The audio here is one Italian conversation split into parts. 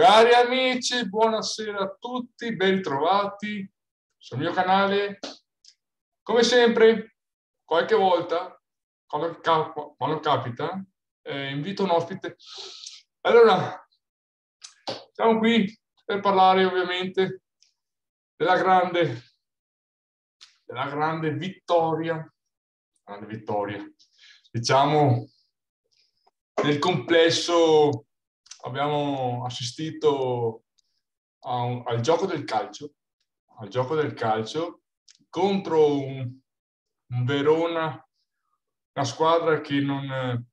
Cari amici, buonasera a tutti, ben trovati sul mio canale. Come sempre, qualche volta, quando, cap- quando capita, eh, invito un ospite. Allora, siamo qui per parlare ovviamente della grande, della grande vittoria, grande vittoria, diciamo, nel complesso abbiamo assistito un, al gioco del calcio, al gioco del calcio contro un, un Verona, una squadra che non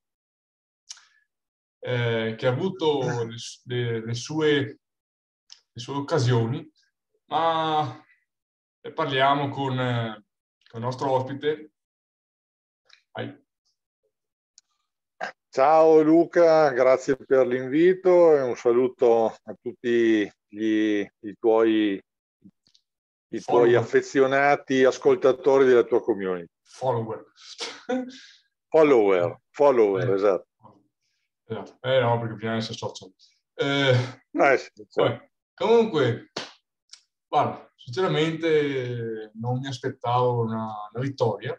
eh, che ha avuto le, le, le, sue, le sue occasioni, ma parliamo con, con il nostro ospite. Vai. Ciao Luca, grazie per l'invito e un saluto a tutti gli, i, tuoi, i tuoi affezionati ascoltatori della tua community. Follower. Follower, follower, eh. esatto. esatto. Eh no, perché bisogna essere social. Eh, eh sì, certo. Comunque, guarda, sinceramente non mi aspettavo una, una vittoria,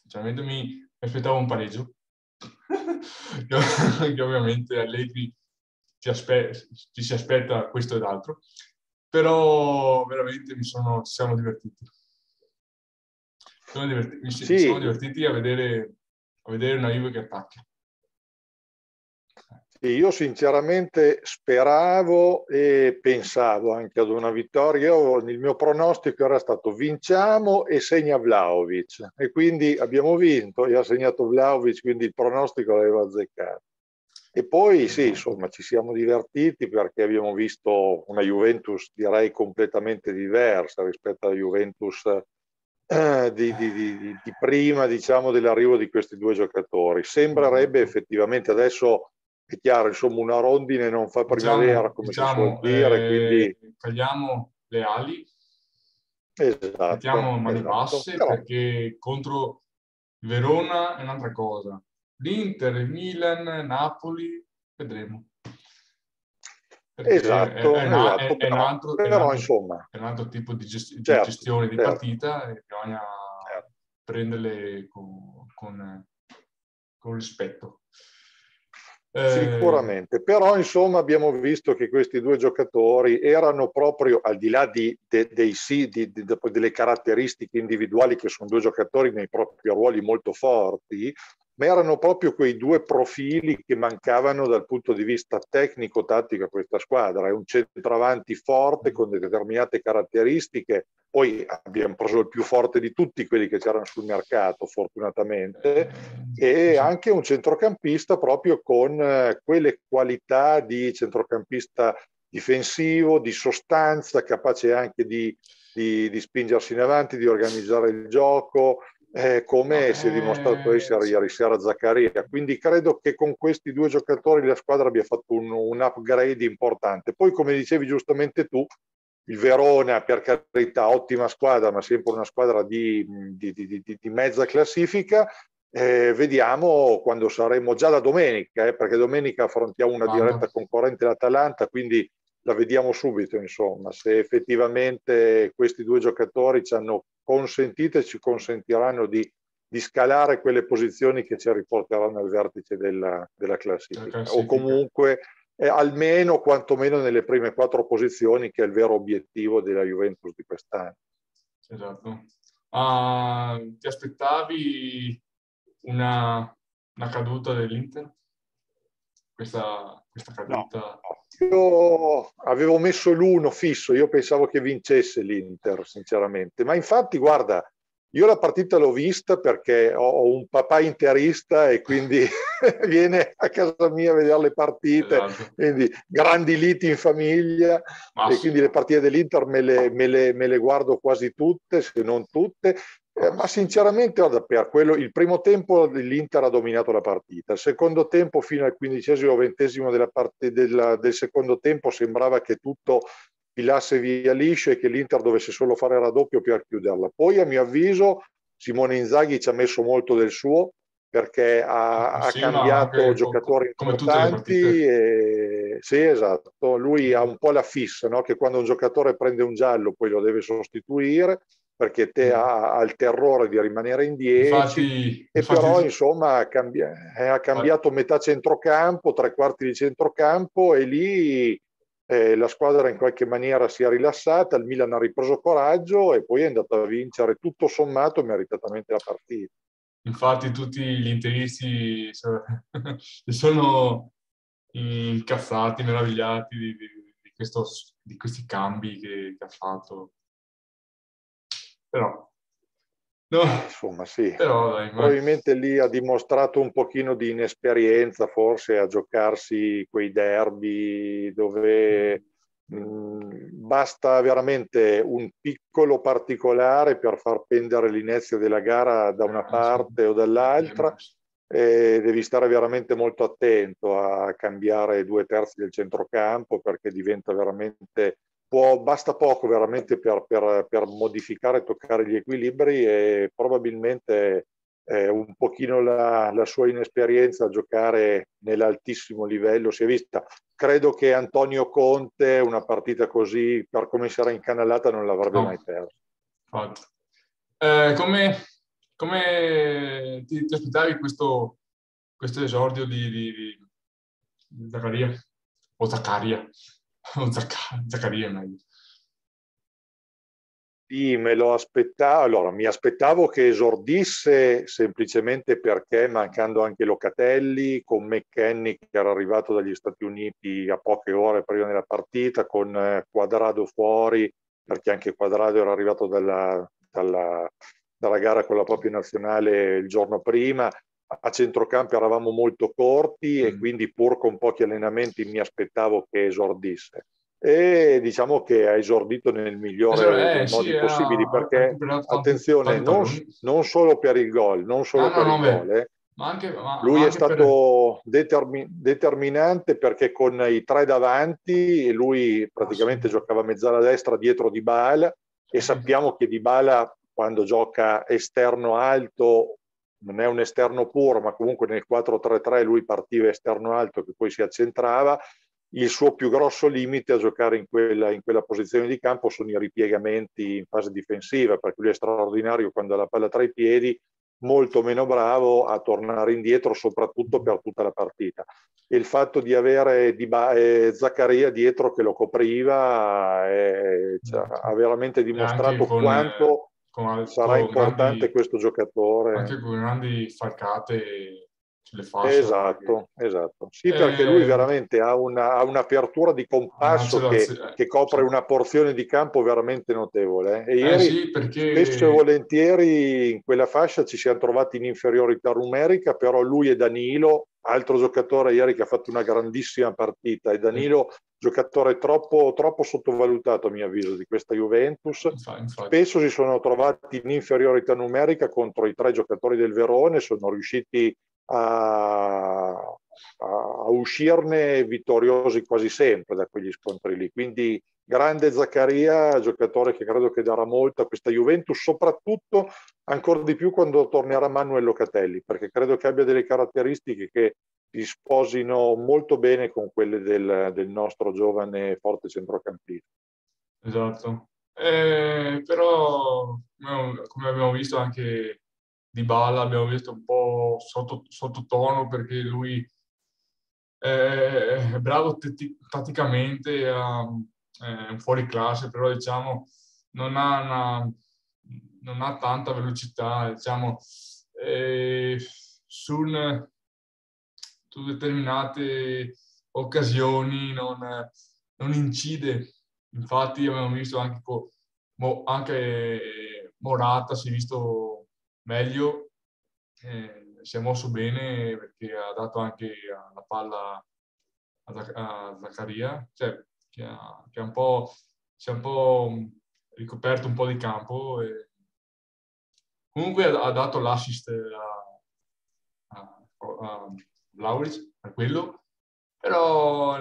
sinceramente mi aspettavo un pareggio che ovviamente Allegri ci, aspe- ci, si aspetta questo ed altro, però veramente mi sono, ci siamo divertiti. Siamo divertiti mi sì. siamo divertiti a vedere, a vedere una Juve che attacca. Io sinceramente speravo e pensavo anche ad una vittoria. Io, il mio pronostico era stato vinciamo e segna Vlaovic. E quindi abbiamo vinto e ha segnato Vlaovic, quindi il pronostico l'aveva azzeccato. E poi sì, insomma, ci siamo divertiti perché abbiamo visto una Juventus direi completamente diversa rispetto alla Juventus eh, di, di, di, di prima, diciamo, dell'arrivo di questi due giocatori. Sembrerebbe effettivamente adesso è chiaro, insomma, una rondine non fa primavera, diciamo, come diciamo, si può dire, eh, quindi... Tagliamo le ali, esatto, mettiamo mani esatto. basse, Però... perché contro Verona è un'altra cosa. L'Inter, il Milan, Napoli, vedremo. Perché esatto, è, è, esatto, è, è, un altro, però, un altro, insomma, è un altro tipo di, gesti- certo, di gestione di certo. partita e bisogna certo. prenderle con, con, con rispetto. Sicuramente, però insomma abbiamo visto che questi due giocatori erano proprio al di là di, de, dei sì, di, di, delle caratteristiche individuali che sono due giocatori nei propri ruoli molto forti, ma erano proprio quei due profili che mancavano dal punto di vista tecnico-tattico a questa squadra. È un centravanti forte con determinate caratteristiche, poi abbiamo preso il più forte di tutti quelli che c'erano sul mercato, fortunatamente, e anche un centrocampista proprio con eh, quelle qualità di centrocampista difensivo, di sostanza, capace anche di, di, di spingersi in avanti, di organizzare il gioco, eh, come si è dimostrato essere ieri sera Zaccaria. Quindi credo che con questi due giocatori la squadra abbia fatto un, un upgrade importante. Poi, come dicevi giustamente tu, il Verona, per carità, ottima squadra, ma sempre una squadra di, di, di, di mezza classifica. Eh, vediamo quando saremo già da domenica, eh, perché domenica affrontiamo una diretta concorrente l'Atalanta, quindi la vediamo subito, insomma, se effettivamente questi due giocatori ci hanno consentito e ci consentiranno di, di scalare quelle posizioni che ci riporteranno al vertice della, della classifica, classifica, o comunque eh, almeno quantomeno nelle prime quattro posizioni, che è il vero obiettivo della Juventus di quest'anno. Esatto. Uh, ti aspettavi una, una caduta dell'Inter? Questa, questa caduta? No, io avevo messo l'uno fisso, io pensavo che vincesse l'Inter, sinceramente. Ma infatti, guarda, io la partita l'ho vista perché ho un papà interista e quindi viene a casa mia a vedere le partite, esatto. quindi grandi liti in famiglia Ma e quindi le partite dell'Inter me le, me, le, me le, guardo quasi tutte, se non tutte. Eh, ma sinceramente, guarda, per quello, il primo tempo l'Inter ha dominato la partita, il secondo tempo fino al quindicesimo o ventesimo della parte della, del secondo tempo sembrava che tutto filasse via liscio e che l'Inter dovesse solo fare raddoppio per chiuderla. Poi a mio avviso Simone Inzaghi ci ha messo molto del suo perché ha, sì, ha cambiato no, giocatori come, importanti e, sì, esatto. Lui ha un po' la fissa, no? che quando un giocatore prende un giallo poi lo deve sostituire perché te mm. ha, ha il terrore di rimanere in 10 e infatti, però insomma ha, cambi- eh, ha cambiato metà centrocampo, tre quarti di centrocampo e lì eh, la squadra in qualche maniera si è rilassata, il Milan ha ripreso coraggio e poi è andato a vincere tutto sommato meritatamente la partita. Infatti tutti gli interisti sono incazzati, meravigliati di, di, di, questo, di questi cambi che, che, ha fatto. Però... No. Insomma, sì. Però, dai, ma... Probabilmente lì ha dimostrato un pochino di inesperienza, forse a giocarsi quei derby dove mh, mm, basta veramente un piccolo particolare per far pendere l'inizio della gara da una parte o dall'altra e devi stare veramente molto attento a cambiare due terzi del centrocampo perché diventa veramente può, basta poco veramente per, per, per modificare e toccare gli equilibri e probabilmente eh, un pochino la, la, sua inesperienza a giocare nell'altissimo livello si è vista. Credo che Antonio Conte una partita così, per come sarà incanalata, non l'avrebbe no. mai persa. Eh, come, come ti, ti, aspettavi questo, questo esordio di, di, di Zaccaria? O Zaccaria? O Zaccaria meglio. Sì, me lo aspettavo. Allora, mi aspettavo che esordisse semplicemente perché, mancando anche Locatelli, con McKenny che era arrivato dagli Stati Uniti a poche ore prima della partita, con eh, Quadrado fuori, perché anche Quadrado era arrivato dalla, dalla, dalla gara con la propria nazionale il giorno prima. A centrocampo eravamo molto corti mm. e quindi pur con pochi allenamenti mi aspettavo che esordisse e diciamo che ha esordito nel migliore eh, modi sì, possibili perché attenzione non, non, solo per il gol non solo ah, per no, il no, gol eh. ma anche, ma, lui ma è stato per... determin- determinante perché con i tre davanti lui praticamente ah, sì. giocava mezzala destra dietro di Bala e sappiamo che Di Bala quando gioca esterno alto non è un esterno puro ma comunque nel 4-3-3 lui partiva esterno alto che poi si accentrava il suo più grosso limite a giocare in quella, in quella, posizione di campo sono i ripiegamenti in fase difensiva, perché lui è straordinario quando ha la palla tra i piedi, molto meno bravo a tornare indietro, soprattutto per tutta la partita. E il fatto di avere di ba- eh, Zaccaria dietro che lo copriva eh, cioè, ha veramente dimostrato con, quanto con, sarà con importante grandi, questo giocatore. Anche con grandi falcate sulle fasce. Esatto, perché... esatto. Sì, perché lui eh, veramente ha, una, ha un'apertura di compasso che, che, copre una porzione di campo veramente notevole. Eh. E eh, ieri sì, perché... spesso e volentieri in quella fascia ci siamo trovati in inferiorità numerica, però lui e Danilo, altro giocatore ieri che ha fatto una grandissima partita, e Danilo giocatore troppo, troppo sottovalutato a mio avviso di questa Juventus. Infatti, Spesso si sono trovati in inferiorità numerica contro i tre giocatori del Verone, sono riusciti a, a uscirne vittoriosi quasi sempre da quegli scontri lì. Quindi grande Zaccaria, giocatore che credo che darà molto a questa Juventus, soprattutto ancora di più quando tornerà Manuel Locatelli, perché credo che abbia delle caratteristiche che si sposino molto bene con quelle del, del nostro giovane forte centrocampista. Esatto. Eh, però, come abbiamo visto anche di Bala abbiamo visto un po' sotto, sottotono perché lui è bravo tatticamente, è un fuori classe, però diciamo non ha, una, non ha tanta velocità, diciamo, su, su, determinate occasioni non, non, incide. Infatti abbiamo visto anche, anche Morata, si è visto meglio, eh, si è mosso bene perché ha dato anche la palla a, Zaccaria, cioè che, ha, che ha un po', si è un po' ricoperto un po' di campo. E... Comunque ha, ha, dato l'assist a, a, a Lauric, per quello, però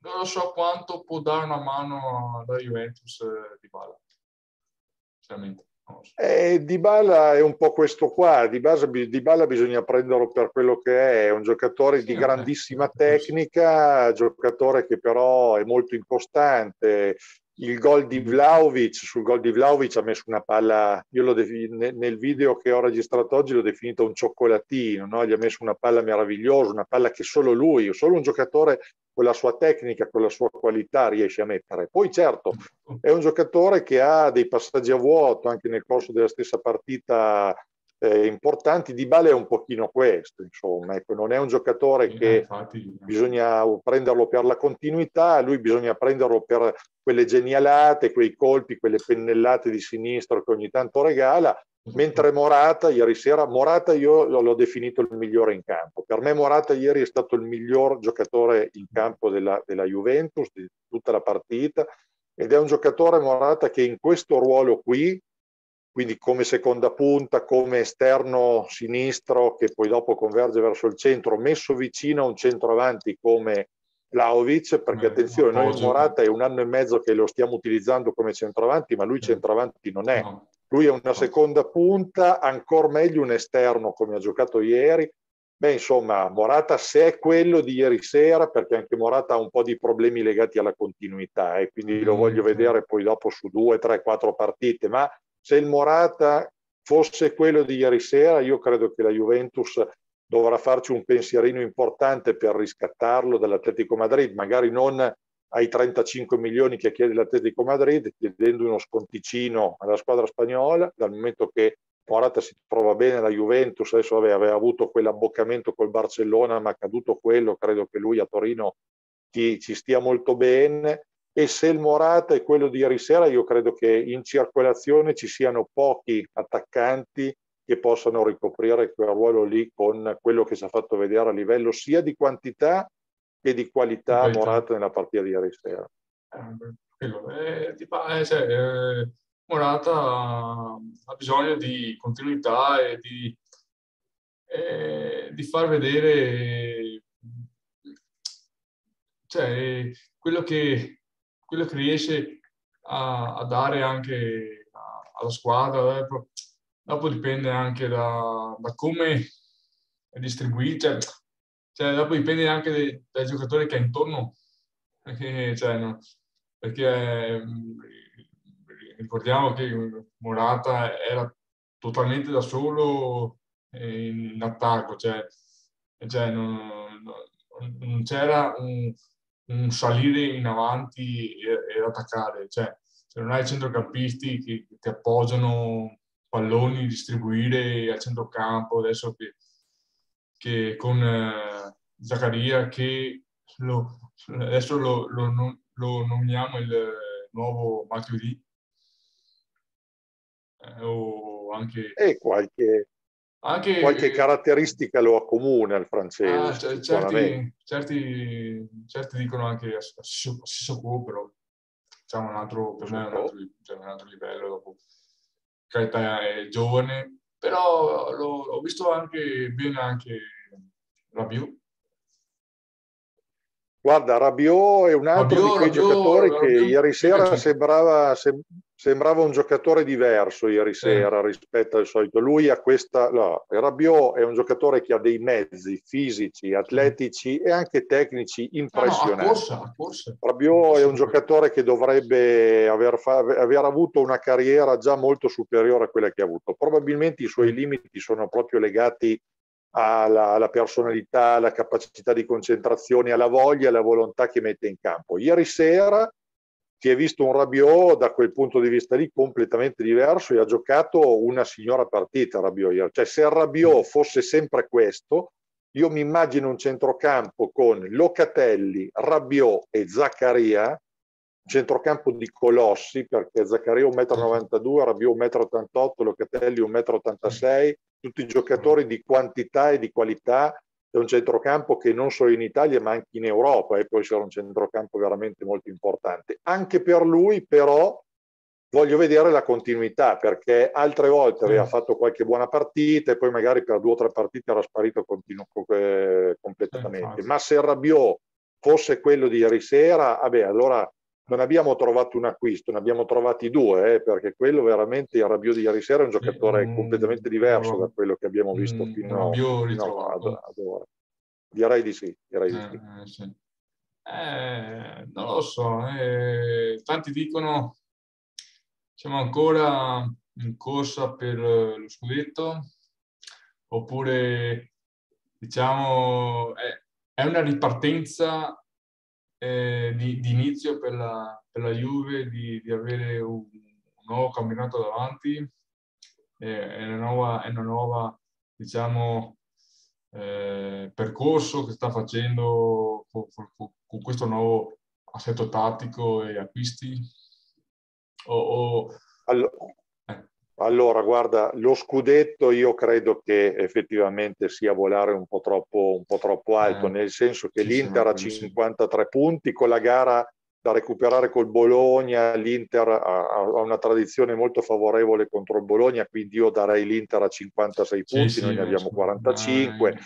non so quanto può dare una mano alla Juventus eh, di Bala, sinceramente. Eh, Dybala è un po' questo qua, Dybala, Dybala bisogna prenderlo per quello che è, è un giocatore di grandissima tecnica, giocatore che però è molto incostante, il gol di Vlaovic, sul gol di Vlaovic ha messo una palla, io defin- nel video che ho registrato oggi l'ho definito un cioccolatino, no? gli ha messo una palla meravigliosa, una palla che solo lui, solo un giocatore con la sua tecnica, con la sua qualità riesce a mettere. Poi certo, è un giocatore che ha dei passaggi a vuoto anche nel corso della stessa partita eh, importanti. Di Bale è un pochino questo, insomma, ecco, non è un giocatore che infatti, bisogna prenderlo per la continuità, lui bisogna prenderlo per quelle genialate, quei colpi, quelle pennellate di sinistro che ogni tanto regala, mentre Morata ieri sera, Morata io l'ho definito il migliore in campo. Per me Morata ieri è stato il miglior giocatore in campo della, della Juventus, di tutta la partita, ed è un giocatore Morata che in questo ruolo qui quindi come seconda punta, come esterno sinistro che poi dopo converge verso il centro, messo vicino a un centroavanti come Vlaovic, perché eh, attenzione, noi in Morata è un anno e mezzo che lo stiamo utilizzando come centroavanti, ma lui eh. centroavanti non è. Lui è una seconda punta, ancora meglio un esterno come ha giocato ieri. Beh, insomma, Morata se è quello di ieri sera, perché anche Morata ha un po' di problemi legati alla continuità e eh, quindi lo mm, voglio vedere poi dopo su due, tre, quattro partite, ma se il Morata fosse quello di ieri sera, io credo che la Juventus dovrà farci un pensierino importante per riscattarlo dall'Atletico Madrid, magari non ai 35 milioni che chiede l'Atletico Madrid, chiedendo uno sconticino alla squadra spagnola, dal momento che Morata si trova bene alla Juventus, adesso vabbè, aveva avuto quell'abboccamento col Barcellona, ma caduto quello, credo che lui a Torino ci, ci stia molto bene e se il Morata è quello di ieri sera, io credo che in circolazione ci siano pochi attaccanti che possano ricoprire quel ruolo lì con quello che si è fatto vedere a livello sia di quantità che di qualità Qualità. Morata nella partita di ieri sera. Eh, eh, cioè, eh, Morata ha bisogno di continuità e di, eh, di far vedere cioè, quello che quello che riesce a, a dare anche alla squadra. Eh, dopo dipende anche da, da come è distribuito, cioè, cioè, dopo dipende anche dai, dai giocatori che ha intorno, perché, cioè, no, perché mm, ricordiamo che Morata era totalmente da solo in attacco, cioè, cioè non, non c'era un, un salire in avanti e, attaccare. Cioè, se non hai centrocampisti che ti appoggiano palloni, distribuire al centrocampo, adesso che, che con eh, Zaccaria che lo, adesso lo, lo, lo, nominiamo il nuovo Matuidi eh, o anche e qualche anche, Qualche caratteristica lo accomuna il francese. Ah, c- certi, certi, certi, dicono anche Sissoko, però diciamo un altro, per me è un altro, cioè un altro livello. Dopo. Carità è giovane, però l'ho, l'ho visto anche bene anche Rabiot. Guarda, Rabiot è un altro Rabiot, di quei Rabiot, giocatori Rabiot, che ieri sera sembrava, sem- sembrava un giocatore diverso ieri sera rispetto al solito. Lui ha questa. No, Rabiot è un giocatore che ha dei mezzi fisici, atletici e anche tecnici impressionanti. No, corsa, corsa. Rabiot è un giocatore che dovrebbe aver, fa, aver, avuto una carriera già molto superiore a quella che ha avuto. Probabilmente i suoi limiti sono proprio legati alla, alla personalità, alla capacità di concentrazione, alla voglia e alla volontà che mette in campo. Ieri sera si è visto un Rabiot da quel punto di vista lì completamente diverso e ha giocato una signora partita Rabiot. Cioè se il Rabiot fosse sempre questo, io mi immagino un centrocampo con Locatelli, Rabiot e Zaccaria, centrocampo di colossi perché Zaccaria 1,92 m, Rabiot 1,88 m, Locatelli 1,86 m, tutti giocatori di quantità e di qualità è un centrocampo che non solo in Italia ma anche in Europa e può essere un centrocampo veramente molto importante. Anche per lui però voglio vedere la continuità perché altre volte aveva fatto qualche buona partita e poi magari per due o tre partite era sparito continu- eh, completamente. Ma se Rabiot fosse quello di ieri sera, vabbè, allora non abbiamo trovato un acquisto, ne abbiamo trovati due, eh, perché quello veramente il Rabiot di ieri sera è un giocatore sì, completamente diverso no, da quello che abbiamo visto mm, fino, fino ad, ad, ora. Direi di sì, direi di sì. Eh, sì. Eh, non lo so, eh, tanti dicono siamo ancora in corsa per lo scudetto oppure diciamo è, è una ripartenza eh, di, di, inizio per la, per la Juve di, di avere un, un, nuovo campionato davanti, eh, è una nuova, è una nuova diciamo, eh, percorso che sta facendo con, con, con, questo nuovo assetto tattico e acquisti? O, o... Allora, allora, guarda, lo scudetto io credo che effettivamente sia volare un po' troppo, un po troppo alto, eh, nel senso che l'Inter ha 53 sì. punti con la gara da recuperare col Bologna, l'Inter ha, ha, una tradizione molto favorevole contro il Bologna, quindi io darei l'Inter a 56 punti, sì, noi ne abbiamo 45.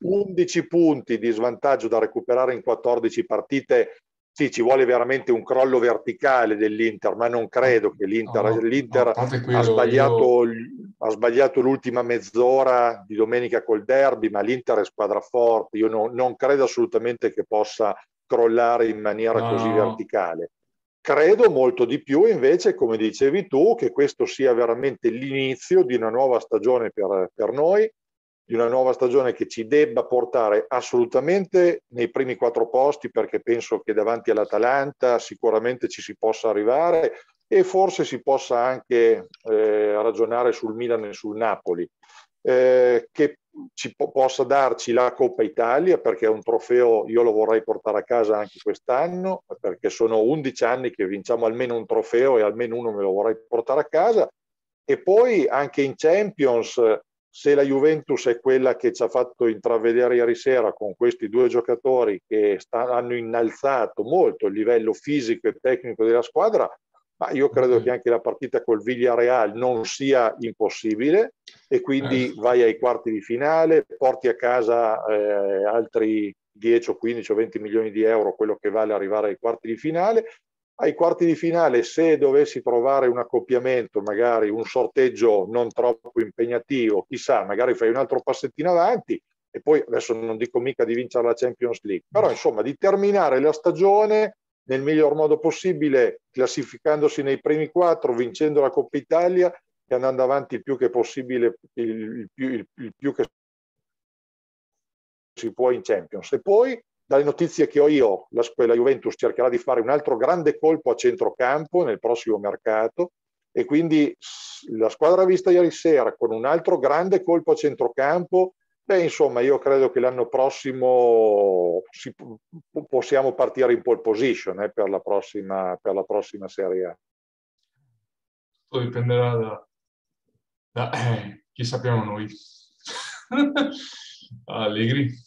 11 punti di svantaggio da recuperare in 14 partite sì, ci vuole veramente un crollo verticale dell'Inter, ma non credo che l'Inter, no, l'Inter no, ha, sbagliato, io... ha, sbagliato, l'ultima mezz'ora di domenica col derby, ma l'Inter è squadra forte. Io no, non credo assolutamente che possa crollare in maniera così verticale. Credo molto di più invece, come dicevi tu, che questo sia veramente l'inizio di una nuova stagione per, per noi, di una nuova stagione che ci debba portare assolutamente nei primi quattro posti perché penso che davanti all'Atalanta sicuramente ci si possa arrivare e forse si possa anche eh, ragionare sul Milan e sul Napoli, eh, che ci po- possa darci la Coppa Italia perché è un trofeo, io lo vorrei portare a casa anche quest'anno perché sono 11 anni che vinciamo almeno un trofeo e almeno uno me lo vorrei portare a casa. E poi anche in Champions se la Juventus è quella che ci ha fatto intravedere ieri sera con questi due giocatori che sta, hanno innalzato molto il livello fisico e tecnico della squadra, ma io credo che anche la partita col Villarreal non sia impossibile e quindi eh. vai ai quarti di finale, porti a casa eh, altri 10 o 15 o 20 milioni di euro, quello che vale arrivare ai quarti di finale ai quarti di finale, se dovessi trovare un accoppiamento, magari un sorteggio non troppo impegnativo, chissà, magari fai un altro passettino avanti e poi adesso non dico mica di vincere la Champions League, però insomma di terminare la stagione nel miglior modo possibile, classificandosi nei primi quattro, vincendo la Coppa Italia e andando avanti il più che possibile, il, il, più, il, il più che si può in Champions. E poi dalle notizie che ho io, la, la Juventus cercherà di fare un altro grande colpo a centrocampo nel prossimo mercato e quindi la squadra vista ieri sera con un altro grande colpo a centrocampo, beh insomma io credo che l'anno prossimo si, possiamo partire in pole position eh, per, la prossima, per la prossima Serie A. Tutto dipenderà da, da eh, chi sappiamo noi. Allegri.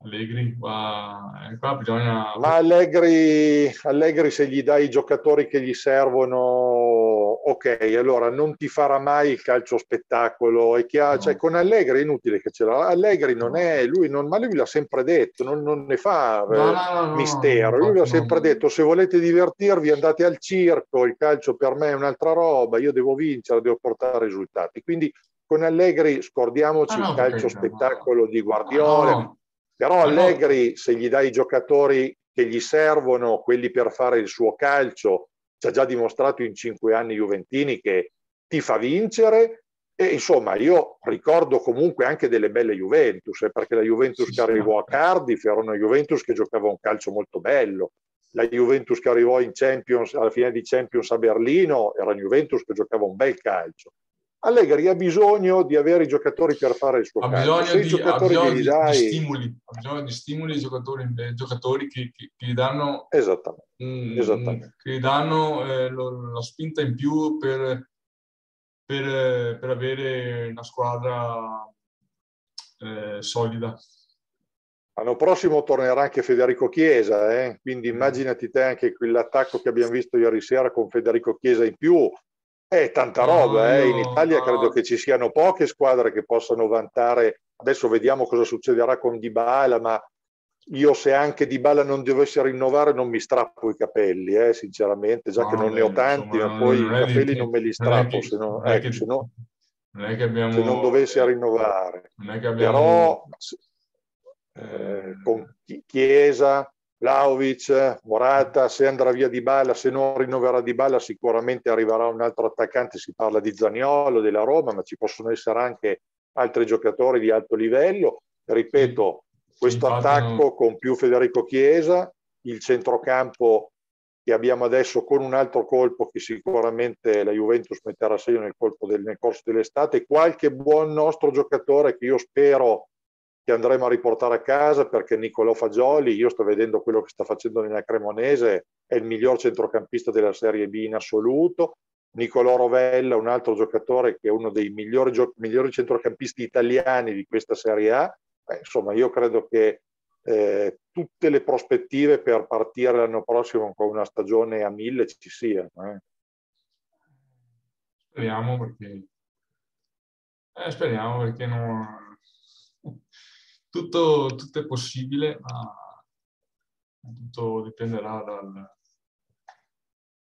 Allegri, qua, qua bisogna... Ma Allegri, Allegri, se gli dai i giocatori che gli servono, ok, allora non ti farà mai il calcio spettacolo. È chiaro, no. cioè, con Allegri è inutile che ce l'ha. Allegri non è, lui non, ma lui l'ha sempre detto, non, non ne fa no, eh, no, mistero. lui l'ha sempre detto, se volete divertirvi andate al circo, il calcio per me è un'altra roba, io devo vincere, devo portare risultati. Quindi con Allegri scordiamoci ah, il calcio spettacolo di Guardiola però Allegri, se gli dai i giocatori che gli servono, quelli per fare il suo calcio, ci ha già dimostrato in cinque anni Juventini che ti fa vincere. E insomma, io ricordo comunque anche delle belle Juventus, eh, perché la Juventus che arrivò a Cardiff era una Juventus che giocava un calcio molto bello. La Juventus che arrivò in Champions, alla fine di Champions a Berlino era una Juventus che giocava un bel calcio. Allegri ha bisogno di avere i giocatori per fare il suo ha calcio. Di, ha bisogno di, dai... di, stimoli, ha bisogno di stimoli ai giocatori, eh, giocatori che, che, che, gli danno, Esattamente. Mm, Esattamente. Che gli danno eh, lo, la spinta in più per, per, per avere una squadra eh, solida. L'anno prossimo tornerà anche Federico Chiesa, eh? quindi mm. immaginati te anche quell'attacco che abbiamo visto ieri sera con Federico Chiesa in più, è tanta roba, eh. in Italia credo che ci siano poche squadre che possano vantare, adesso vediamo cosa succederà con Dybala, ma io se anche Di Balla non dovesse rinnovare non mi strappo i capelli, eh, sinceramente, già no, che non ne ho tanti, insomma, ma poi i capelli di, non me li strappo se, no, ecco, che, se, no, non abbiamo, se, non dovesse rinnovare. Abbiamo... Però eh, con Chiesa, Vlaovic, Morata, se andrà via Di Balla, se non rinnoverà Di Balla sicuramente arriverà un altro attaccante, si parla di Zaniolo, della Roma, ma ci possono essere anche altri giocatori di alto livello. Ripeto, questo attacco con più Federico Chiesa, il centrocampo che abbiamo adesso con un altro colpo che sicuramente la Juventus metterà a segno nel, del, nel corso dell'estate, qualche buon nostro giocatore che io spero che andremo a riportare a casa perché Niccolò Fagioli, io sto vedendo quello che sta facendo nella Cremonese, è il miglior centrocampista della Serie B in assoluto. Niccolò Rovella, un altro giocatore che è uno dei migliori, gio- migliori centrocampisti italiani di questa Serie A. Beh, insomma, io credo che eh, tutte le prospettive per partire l'anno prossimo con una stagione a mille ci siano. Eh. Speriamo perché, eh, speriamo perché non tutto, tutto è possibile, ma tutto dipenderà dal,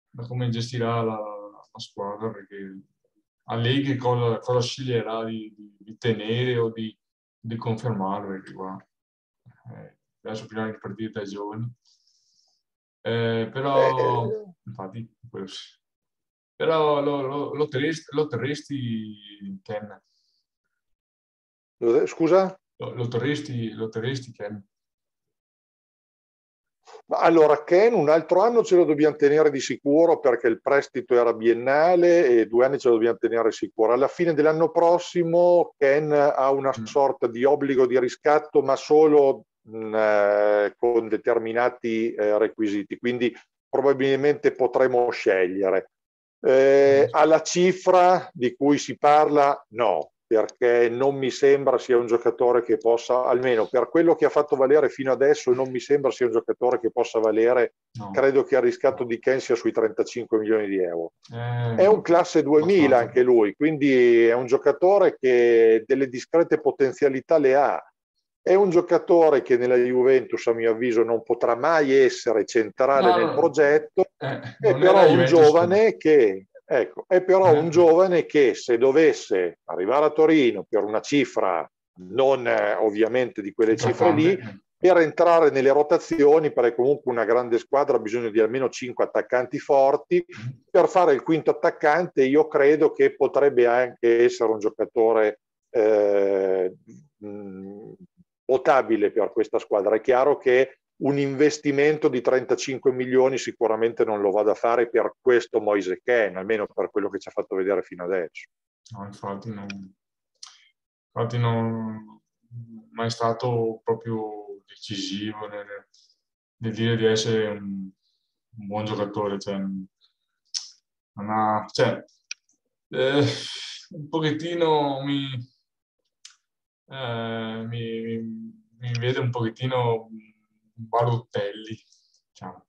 da come gestirà la, la, squadra, perché a lei che cosa, cosa sceglierà di, di, di, tenere o di, di confermare, perché qua eh, adesso prima di partire dai giovani. Eh, però, eh, infatti, però lo, lo, lo, terresti, lo terresti Ken? Scusa? Lo, lo terresti, lo terresti Ken? Allora, Ken un altro anno ce lo dobbiamo tenere di sicuro perché il prestito era biennale e due anni ce lo dobbiamo tenere sicuro. Alla fine dell'anno prossimo Ken ha una mm. sorta di obbligo di riscatto, ma solo mh, mm, eh, con determinati eh, requisiti, quindi probabilmente potremo scegliere. Eh, mm. alla cifra di cui si parla, no, perché non mi sembra sia un giocatore che possa, almeno per quello che ha fatto valere fino adesso, non mi sembra sia un giocatore che possa valere, no. credo che il riscatto di Ken sia sui 35 milioni di euro. Eh, è un classe 2000 anche lui, quindi è un giocatore che delle discrete potenzialità le ha. È un giocatore che nella Juventus, a mio avviso, non potrà mai essere centrale no, nel progetto, eh, è però un giovane che Ecco, è però un giovane che se dovesse arrivare a Torino per una cifra non eh, ovviamente di quelle cifre lì, per entrare nelle rotazioni, perché comunque una grande squadra ha bisogno di almeno cinque attaccanti forti, per fare il quinto attaccante io credo che potrebbe anche essere un giocatore eh, potabile per questa squadra. È chiaro che un investimento di 35 milioni sicuramente non lo vado a fare per questo Moise Ken, almeno per quello che ci ha fatto vedere fino adesso. No, infatti non, infatti non mai stato proprio decisivo nel, nel, dire di essere un, buon giocatore. Cioè, non ha, cioè, eh, un pochettino mi, eh, mi, mi, mi vede un pochettino Baruttelli. Diciamo.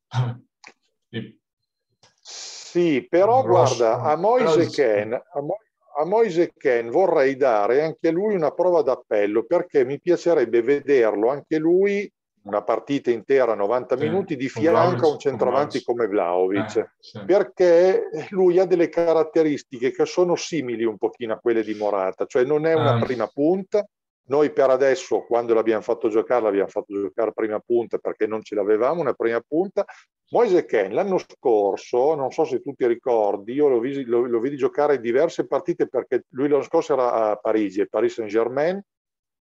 sì, però Rosso. guarda, a Moise, Ken, a, Mo- a Moise Ken vorrei dare anche a lui una prova d'appello perché mi piacerebbe vederlo anche lui una partita intera, 90 sì, minuti, di fianco a un centravanti come Vlaovic, eh, sì. perché lui ha delle caratteristiche che sono simili un pochino a quelle di Morata, cioè non è una eh. prima punta, noi per adesso, quando l'abbiamo fatto giocare, l'abbiamo fatto giocare prima punta perché non ce l'avevamo una prima punta. Moise Ken l'anno scorso, non so se tu ti ricordi, io lo vidi, lo, lo vidi giocare diverse partite perché lui l'anno scorso era a Parigi, a Paris Saint-Germain,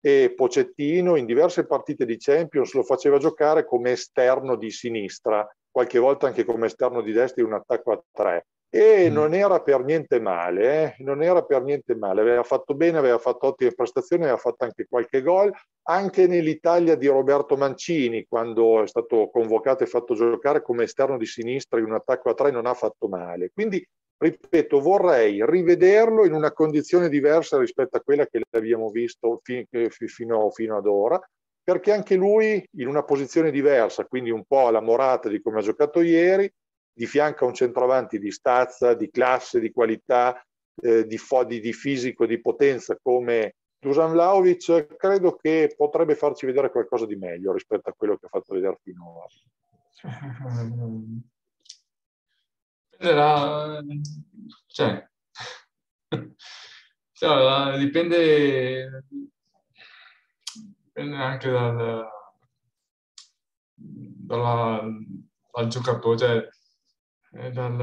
e Pocettino in diverse partite di Champions lo faceva giocare come esterno di sinistra, qualche volta anche come esterno di destra in un attacco a tre e mm. non era per niente male, eh? non era per niente male, aveva fatto bene, aveva fatto ottime prestazioni, aveva fatto anche qualche gol, anche nell'Italia di Roberto Mancini, quando è stato convocato e fatto giocare come esterno di sinistra in un attacco a tre, non ha fatto male. Quindi, ripeto, vorrei rivederlo in una condizione diversa rispetto a quella che abbiamo visto fi- fino, fino ad ora, perché anche lui in una posizione diversa, quindi un po' alla morata di come ha giocato ieri, di fianco a un centravanti di stazza, di classe, di qualità, eh, di, di, di, fisico, di potenza come Dusan Vlaovic credo che potrebbe farci vedere qualcosa di meglio rispetto a quello che ha fatto vedere finora. Era, cioè, cioè, dipende, dipende anche dal, dalla, dal giocatore, cioè, dal,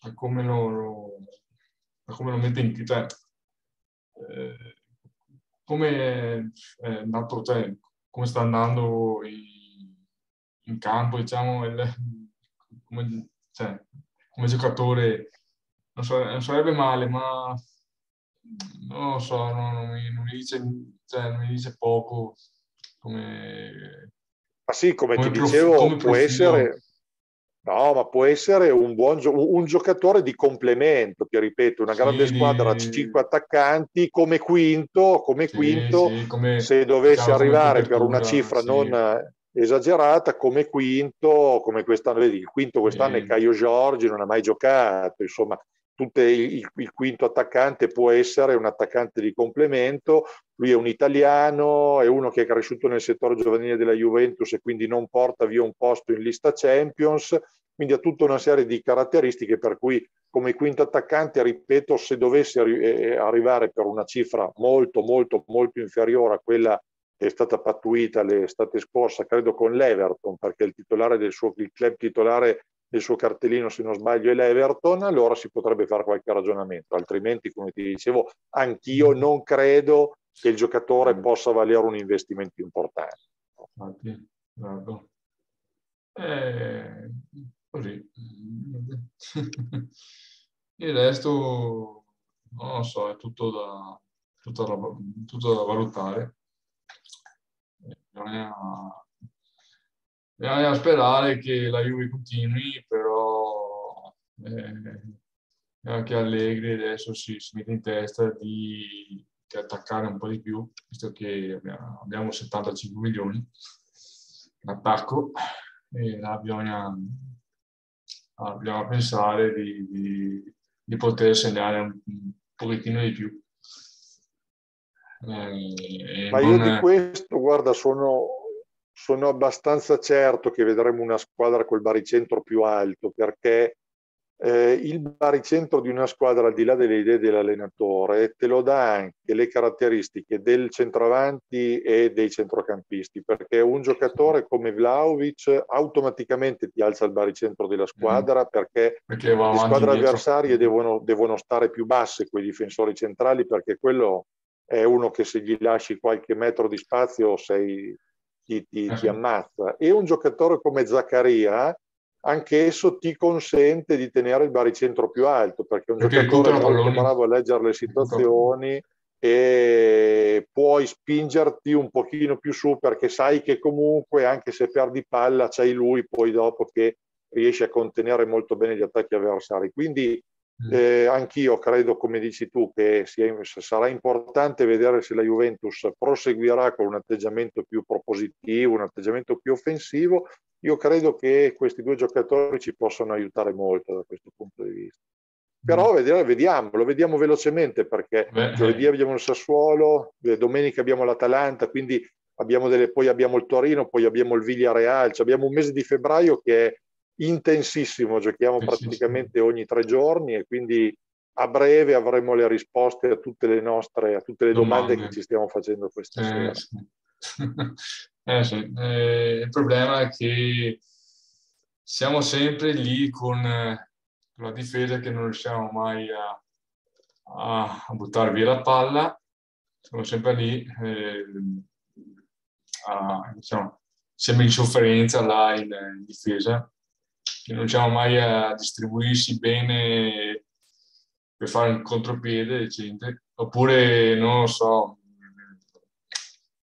da come lo, da come lo mette in cioè, eh, come è andato, cioè, come sta andando in, in campo, diciamo, il, come, cioè, come giocatore non, so, non, sarebbe male, ma non lo so, non, non, mi, non, mi, dice, cioè, non mi dice poco come... Ma sì, come, come ti prof, dicevo, può essere... No, ma può essere un buon gio- un giocatore di complemento, ti ripeto, una grande sì, squadra, di... cinque attaccanti, come quinto, come sì, quinto sì, come, se dovesse diciamo, arrivare per una cifra non esagerata, come quinto, come quest'anno, vedi, il quinto quest'anno è Caio Giorgi, non ha mai giocato, insomma, il, il, quinto attaccante può essere un attaccante di complemento, lui è un italiano, è uno che è cresciuto nel settore giovanile della Juventus e quindi non porta via un posto in lista Champions, quindi ha tutta una serie di caratteristiche per cui come quinto attaccante, ripeto, se dovesse arri- arrivare per una cifra molto, molto, molto inferiore a quella è stata pattuita l'estate scorsa, credo con l'Everton, perché il titolare del suo il club titolare il suo cartellino, se non sbaglio, è l'Everton, allora si potrebbe fare qualche ragionamento. Altrimenti, come ti dicevo, anch'io non credo che il giocatore possa valere un investimento importante. Infatti, guardo. Eh, così. Il resto, non lo so, è tutto da, tutto da, tutto da valutare. Bisogna Bisogna sperare che la Juve continui, però eh, anche Allegri adesso si, si, mette in testa di, di, attaccare un po' di più, visto che abbiamo, abbiamo 75 milioni in attacco e là bisogna, bisogna pensare di, di, di, poter segnare un, un pochettino di più. Eh, Ma io di questo, guarda, sono, sono abbastanza certo che vedremo una squadra col baricentro più alto perché eh, il baricentro di una squadra al di là delle idee dell'allenatore te lo dà anche le caratteristiche del centravanti e dei centrocampisti perché un giocatore come Vlaovic automaticamente ti alza il baricentro della squadra mm. perché, perché le squadre avversarie devono, devono stare più basse quei difensori centrali perché quello è uno che se gli lasci qualche metro di spazio sei ti, ti, ti ammazza. E un giocatore come Zaccaria, anch'esso ti consente di tenere il baricentro più alto, perché è un perché giocatore molto bravo a leggere le situazioni e puoi spingerti un pochino più su perché sai che comunque anche se perdi palla c'hai lui poi dopo che riesce a contenere molto bene gli attacchi avversari. Quindi. Eh, anch'io credo, come dici tu, che sia, sarà importante vedere se la Juventus proseguirà con un atteggiamento più propositivo, un atteggiamento più offensivo. Io credo che questi due giocatori ci possano aiutare molto da questo punto di vista. Però mm. vediamo, lo vediamo velocemente perché Beh, giovedì abbiamo il Sassuolo, domenica abbiamo l'Atalanta, quindi abbiamo delle, poi abbiamo il Torino, poi abbiamo il Villarreal, cioè abbiamo un mese di febbraio che è intensissimo, giochiamo praticamente ogni tre giorni e quindi a breve avremo le risposte a tutte le nostre, a tutte le domande, domande che ci stiamo facendo questa eh, sera. Sì. eh, sì. Eh, il problema è che siamo sempre lì con, con la difesa che non riusciamo mai a, a, a, buttare via la palla, siamo sempre lì, eh, a, diciamo, siamo in sofferenza là in, in difesa che non riusciamo mai a distribuirsi bene per fare un contropiede decente, oppure non lo so,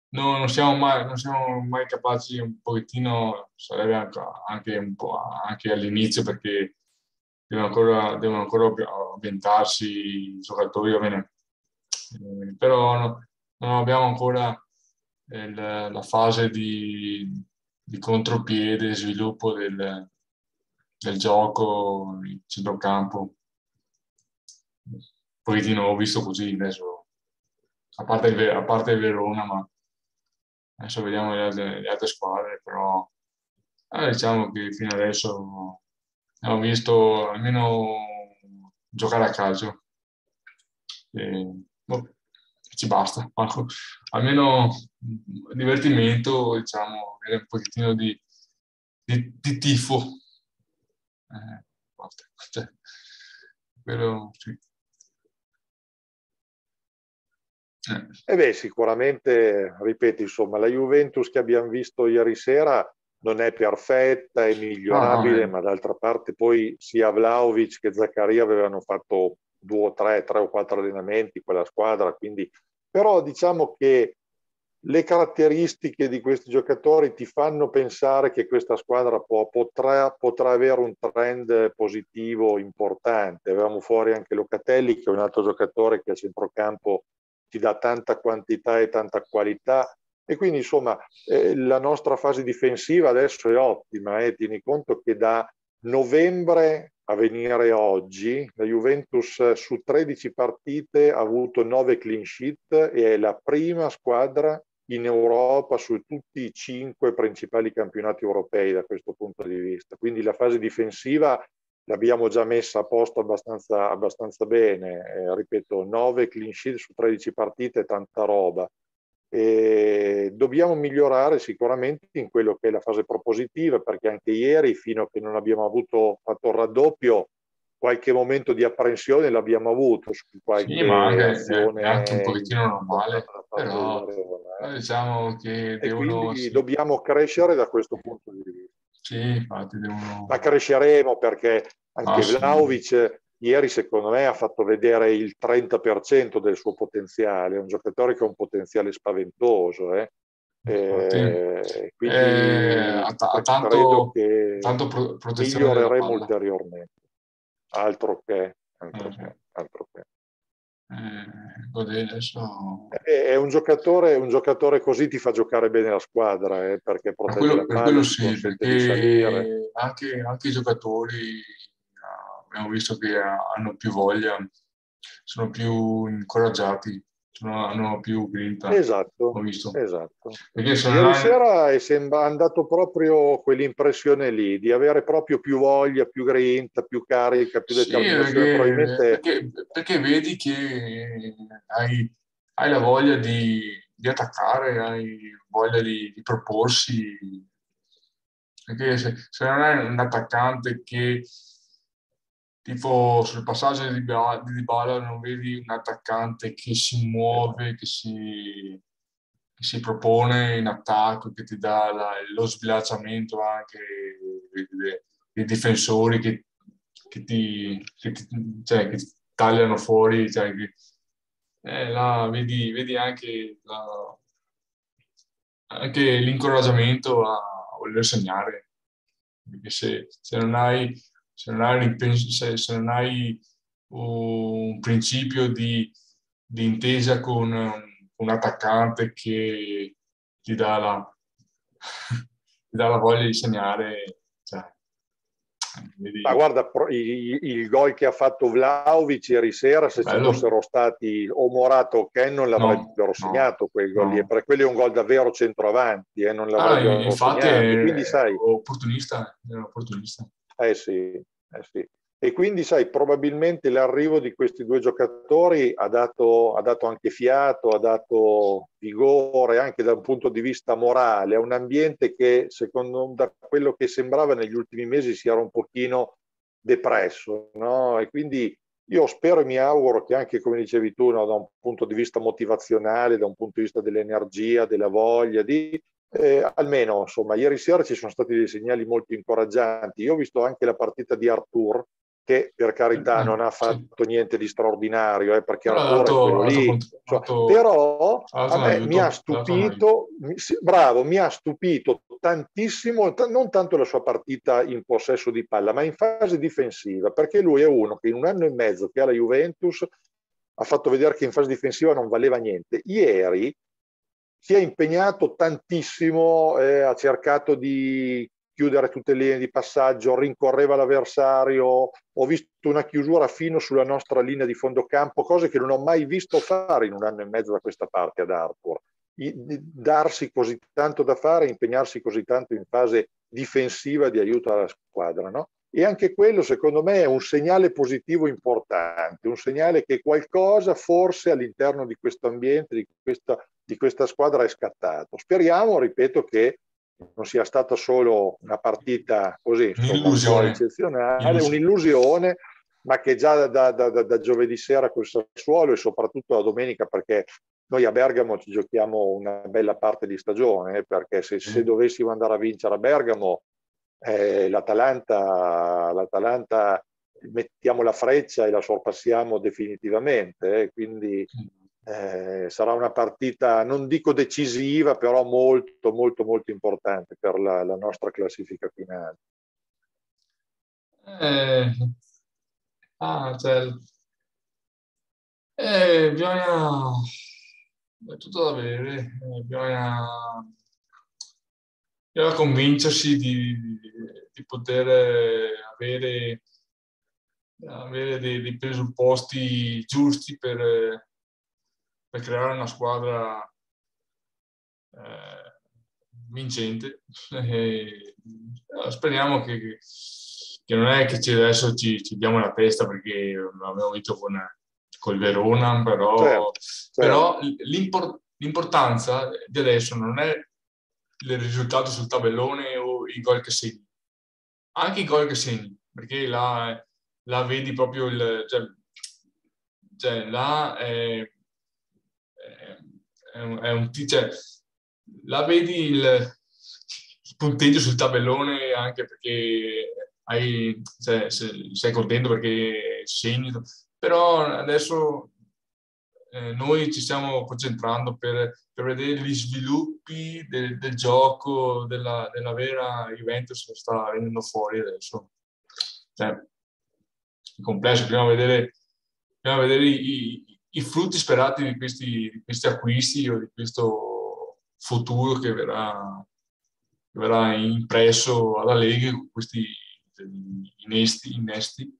non, non, siamo mai, non siamo mai capaci un pochettino, sarebbe anche, un po' anche all'inizio perché devono ancora, devono ancora ambientarsi i giocatori, va bene, eh, però no, non abbiamo ancora il, la fase di, di contropiede, sviluppo del, del gioco, il centrocampo. Un pochettino ho visto così, adesso a parte, il, a parte il Verona, ma adesso vediamo le altre, le altre squadre, però eh, diciamo che fino adesso abbiamo visto almeno giocare a calcio. E, boh, ci basta, almeno divertimento, diciamo, un pochettino di, di, di tifo. Eh, cioè, quello sì. Eh. eh beh, sicuramente, ripeto, insomma, la Juventus che abbiamo visto ieri sera non è perfetta, è migliorabile, ah, ma d'altra parte poi sia Vlaovic che Zaccaria avevano fatto due o tre, tre o quattro allenamenti quella squadra, quindi però diciamo che le caratteristiche di questi giocatori ti fanno pensare che questa squadra può, potrà, potrà, avere un trend positivo importante. Avevamo fuori anche Locatelli, che è un altro giocatore che a centrocampo ti dà tanta quantità e tanta qualità. E quindi insomma eh, la nostra fase difensiva adesso è ottima, eh. tieni conto che da novembre a venire oggi la Juventus su 13 partite ha avuto 9 clean sheet e è la prima squadra in Europa su tutti i cinque principali campionati europei da questo punto di vista. Quindi la fase difensiva l'abbiamo già messa a posto abbastanza, abbastanza bene, eh, ripeto, 9 clean sheet su 13 partite, tanta roba. E dobbiamo migliorare sicuramente in quello che è la fase propositiva, perché anche ieri, fino a che non abbiamo avuto fatto il raddoppio, qualche momento di apprensione l'abbiamo avuto su qualche sì, ma anche, è anche un pochettino normale, però diciamo che devono... Sì. dobbiamo crescere da questo punto di vista. Sì, infatti devono... Ma cresceremo perché anche ah, Vlaovic sì. ieri secondo me ha fatto vedere il 30% del suo potenziale, è un giocatore che ha un potenziale spaventoso. Eh. Eh, quindi eh, a, t- a tanto, che tanto pro- miglioreremo ulteriormente. Altro che, altro uh-huh. che, altro che. Eh, adesso... È un giocatore, un giocatore così ti fa giocare bene la squadra, eh, perché protegge quello, la palla, per quello sì, perché anche, anche, i giocatori ah, abbiamo visto che hanno più voglia, sono più incoraggiati sono, hanno più grinta. Esatto, esatto. Perché Ieri hai... sera è sembra, andato proprio quell'impressione lì, di avere proprio più voglia, più grinta, più carica, più determinazione. Sì, perché, probabilmente... perché, perché, vedi che hai, hai la voglia di, di, attaccare, hai voglia di, di proporsi. Perché se, se non hai un attaccante che tipo sul passaggio di Dybala non vedi un attaccante che si muove, che si, che si propone in attacco, che ti dà la, lo sbilanciamento anche dei, difensori che, che, ti, che, ti, cioè, che, ti, tagliano fuori. Cioè, eh, là, vedi, vedi anche, la, anche l'incoraggiamento a voler segnare. Perché se, se non hai se non hai, se, se non hai un principio di, di intesa con un attaccante che ti dà la, ti dà la voglia di segnare. Cioè, Ma guarda, il, il, gol che ha fatto Vlaovic ieri sera, se Bello. ci fossero stati o Morato o Ken, non l'avrebbero no, segnato no, quel gol no. lì, perché quello è un gol davvero centroavanti, eh, non l'avrebbero ah, infatti segnato. È, Quindi, sai, opportunista, è opportunista. Eh sì, eh sì. E quindi, sai, probabilmente l'arrivo di questi due giocatori ha dato, ha dato, anche fiato, ha dato vigore anche da un punto di vista morale a un ambiente che, secondo da quello che sembrava negli ultimi mesi, si era un pochino depresso. No? E quindi io spero e mi auguro che anche, come dicevi tu, no, da un punto di vista motivazionale, da un punto di vista dell'energia, della voglia, di eh, almeno insomma, ieri sera ci sono stati dei segnali molto incoraggianti. Io ho visto anche la partita di Artur, che per carità mm, non ha fatto niente di straordinario, eh, perché Artur è quello lì. Cioè, però a me mi ha stupito, bravo, mi ha stupito tantissimo, non tanto la sua partita in possesso di palla, ma in fase difensiva, perché lui è uno che in un anno e mezzo che ha la Juventus ha fatto vedere che in fase difensiva non valeva niente. Ieri si è impegnato tantissimo, eh, ha cercato di chiudere tutte le linee di passaggio, rincorreva l'avversario, ho visto una chiusura fino sulla nostra linea di fondo campo, cose che non ho mai visto fare in un anno e mezzo da questa parte ad Arthur. Darsi così tanto da fare, impegnarsi così tanto in fase difensiva di aiuto alla squadra, no? E anche quello, secondo me, è un segnale positivo importante, un segnale che qualcosa forse all'interno di questo ambiente, di questa, di questa squadra è scattato. Speriamo, ripeto, che non sia stata solo una partita così, un'illusione. eccezionale, un'illusione. un'illusione, ma che già da, da, da, da giovedì sera col Sassuolo e soprattutto la domenica, perché noi a Bergamo ci giochiamo una bella parte di stagione, perché se, se, mm. dovessimo andare a vincere a Bergamo eh, l'Atalanta, l'Atalanta mettiamo la freccia e la sorpassiamo definitivamente, eh, quindi eh, sarà una partita, non dico decisiva, però molto, molto, molto importante per la, la nostra classifica finale. Eh, ah, cioè, eh, bisogna, è tutto da vedere, eh, bisogna bisogna convincersi di, di poter avere, avere dei, dei, presupposti giusti per, per creare una squadra eh, vincente. E, speriamo che, che, non è che adesso ci, ci, diamo la testa perché abbiamo vinto con, con il Verona, però, certo, certo. però l'importanza di adesso non è il risultato sul tabellone o i gol che segni. Anche i gol che segni, perché là, là vedi proprio il... Cioè, cioè là è, è un, è cioè, là vedi il, il, punteggio sul tabellone anche perché hai, cioè, sei contento perché segni, però adesso eh, noi ci stiamo concentrando per, per vedere gli sviluppi del, del gioco, della, della, vera Juventus che sta venendo fuori adesso. Cioè, è complesso, dobbiamo vedere, dobbiamo vedere i, i, frutti sperati di questi, di questi, acquisti o di questo futuro che verrà, che verrà impresso alla Lega con questi innesti, innesti.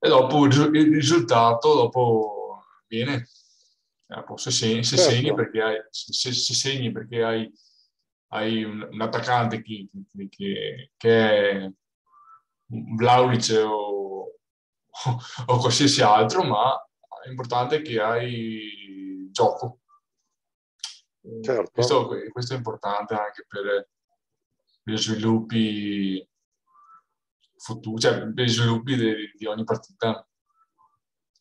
E dopo il risultato, dopo viene. Se, segni, se certo. segni perché hai, se, se segni perché hai, hai un, un, attaccante che, che, che è un Vlaovic o, o, qualsiasi altro, ma è importante che hai gioco. Certo. Questo, questo, è importante anche per gli sviluppi futuri, cioè per gli sviluppi di, di ogni partita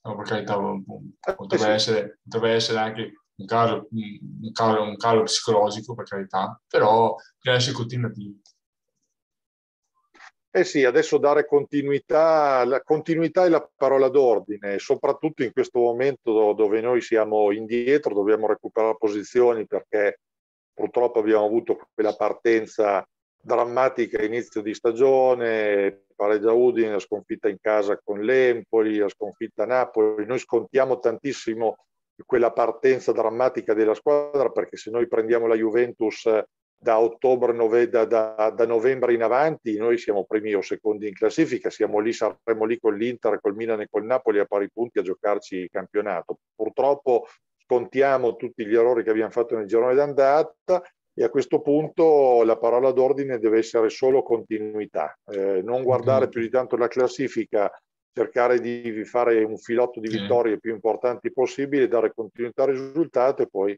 no, per carità, potrebbe, essere, potrebbe essere anche un calo, un, calo, un calo psicologico, per carità, però deve essere continuativo. Eh sì, adesso dare continuità, la continuità è la parola d'ordine, soprattutto in questo momento dove noi siamo indietro, dobbiamo recuperare posizioni perché purtroppo abbiamo avuto quella partenza drammatica inizio di stagione, pareggia Udine, la sconfitta in casa con l'Empoli, la sconfitta a Napoli. Noi scontiamo tantissimo quella partenza drammatica della squadra perché se noi prendiamo la Juventus da ottobre, nove, da, da, da, novembre in avanti, noi siamo primi o secondi in classifica, siamo lì, saremo lì con l'Inter, col Milan e col Napoli a pari punti a giocarci il campionato. Purtroppo scontiamo tutti gli errori che abbiamo fatto nel girone d'andata e a questo punto la parola d'ordine deve essere solo continuità, eh, non guardare più di tanto la classifica, cercare di fare un filotto di vittorie più importanti possibili, dare continuità al risultato e poi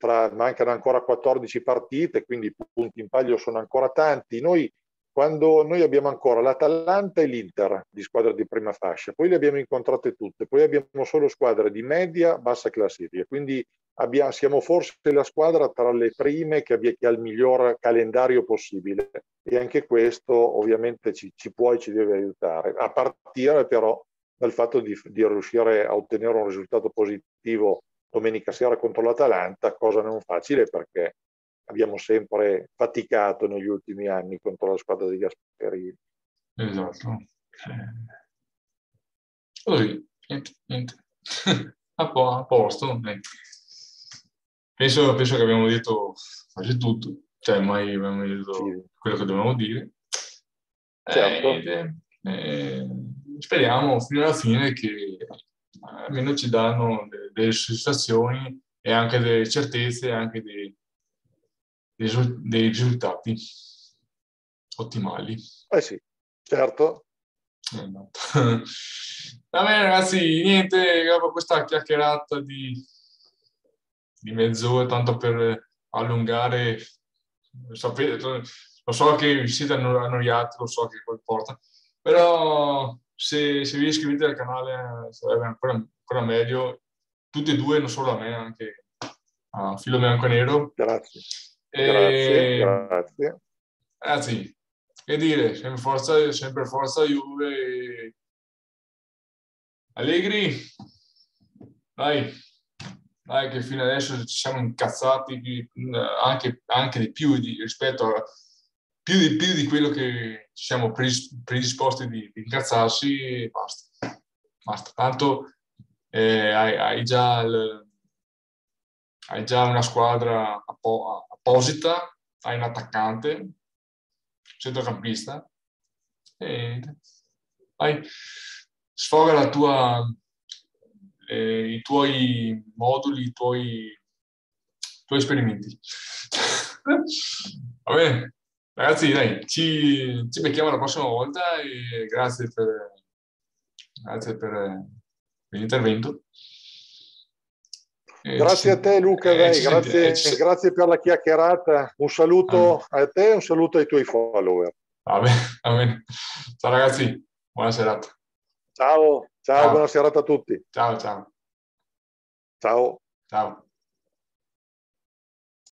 tra, mancano ancora 14 partite, quindi i punti in paglio sono ancora tanti. Noi quando noi abbiamo ancora l'Atalanta e l'Inter di squadre di prima fascia, poi le abbiamo incontrate tutte, poi abbiamo solo squadre di media, bassa classifica, quindi abbiamo, siamo forse la squadra tra le prime che, abbia, che, ha il miglior calendario possibile. E anche questo ovviamente ci, ci può e ci deve aiutare, a partire però dal fatto di, di riuscire a ottenere un risultato positivo domenica sera contro l'Atalanta, cosa non facile perché abbiamo sempre faticato negli ultimi anni contro la squadra di Gasperini. Esatto. Così, niente, niente. a, po- a posto. Penso, penso, che abbiamo detto quasi tutto. cioè mai abbiamo detto sì. quello che dovevamo dire. Certo. Eh, eh, speriamo fino alla fine che almeno ci danno delle, delle soddisfazioni e anche delle certezze e anche dei, dei, dei risultati ottimali. Eh sì, certo. Esatto. Va bene ragazzi, niente, dopo questa chiacchierata di, di mezz'ora, tanto per allungare, sapete, lo so che vi siete annoiati, lo so che importa, però se, se vi iscrivete al canale sarebbe ancora, ancora meglio, tutti e due, non solo a me, anche a Filo Bianco Nero. Grazie. E... Grazie, grazie. Che dire, sempre forza, sempre forza Juve. Allegri, dai, dai che fino adesso ci siamo incazzati anche, anche di più di, rispetto a più di, più di quello che siamo predisposti di, di incazzarsi e basta. basta. Tanto eh, hai, hai, già il, hai, già una squadra apposita, hai un attaccante, centrocampista, e vai, sfoga la tua, eh, i tuoi moduli, i tuoi, i tuoi esperimenti. Va bene, ragazzi, dai, ci, ci becchiamo la prossima volta e grazie per, grazie per l'intervento. Grazie ci, a te Luca, dai, grazie, eh, grazie, per la chiacchierata. Un saluto ah. a te e un saluto ai tuoi follower. Va bene, va bene. Ciao ragazzi, buona serata. Ciao, ciao, ciao. buona serata a tutti. Ciao, ciao. Ciao. Ciao.